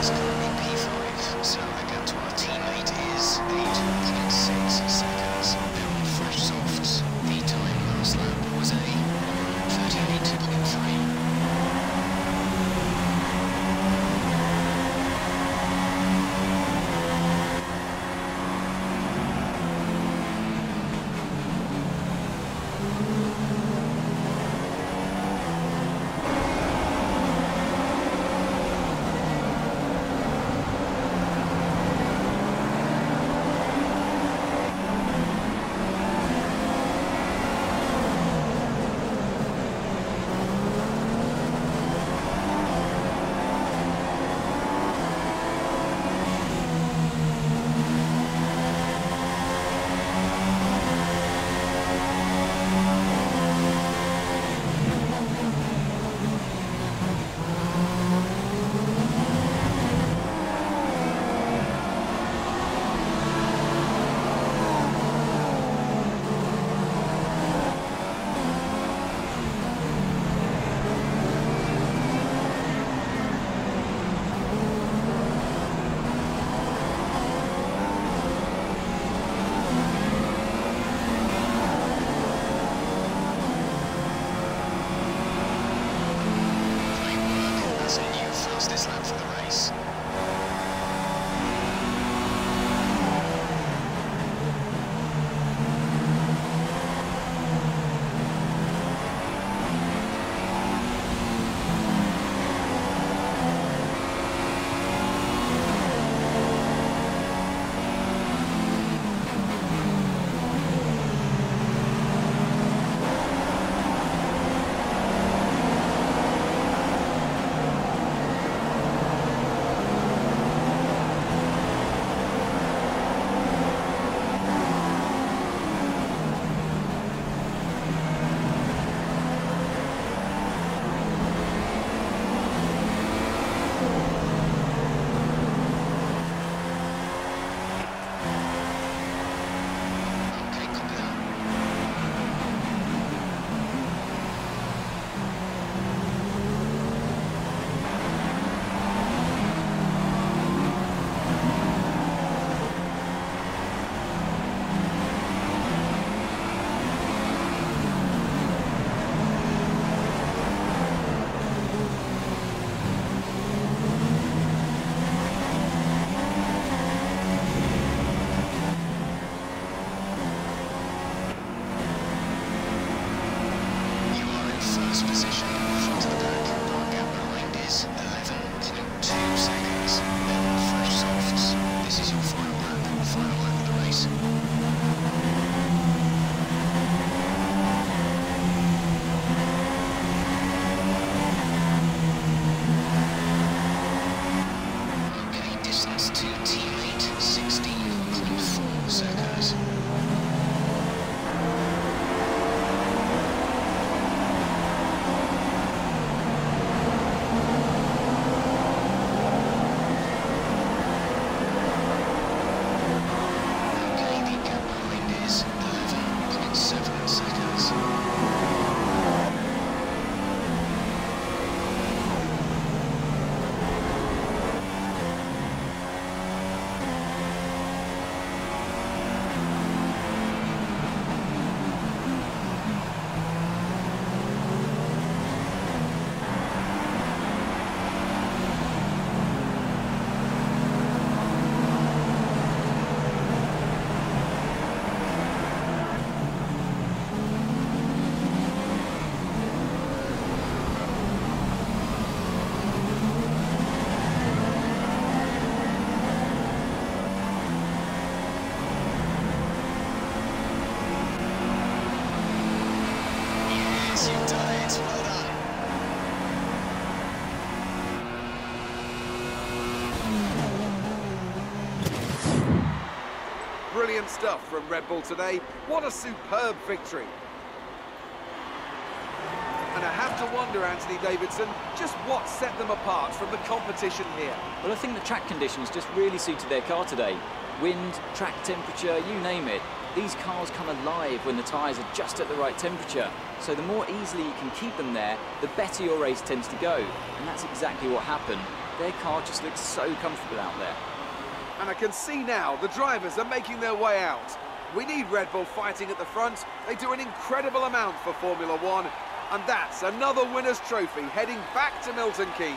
this could be P5, so use this lap for the race. Distance Brilliant stuff from Red Bull today. What a superb victory. And I have to wonder, Anthony Davidson, just what set them apart from the competition here. Well, I think the track conditions just really suited their car today. Wind, track temperature, you name it. These cars come alive when the tyres are just at the right temperature. So the more easily you can keep them there, the better your race tends to go. And that's exactly what happened. Their car just looks so comfortable out there. And I can see now the drivers are making their way out. We need Red Bull fighting at the front. They do an incredible amount for Formula One. And that's another winner's trophy heading back to Milton Keynes.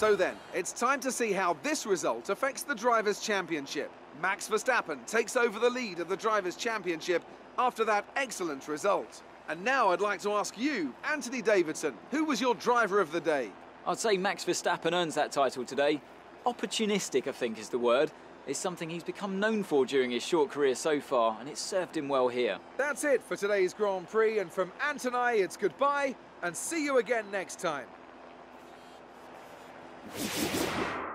So then, it's time to see how this result affects the Drivers' Championship. Max Verstappen takes over the lead of the Drivers' Championship after that excellent result. And now I'd like to ask you, Anthony Davidson, who was your driver of the day? I'd say Max Verstappen earns that title today. Opportunistic, I think is the word. Is something he's become known for during his short career so far, and it's served him well here. That's it for today's Grand Prix, and from Ant and I, it's goodbye, and see you again next time. よし!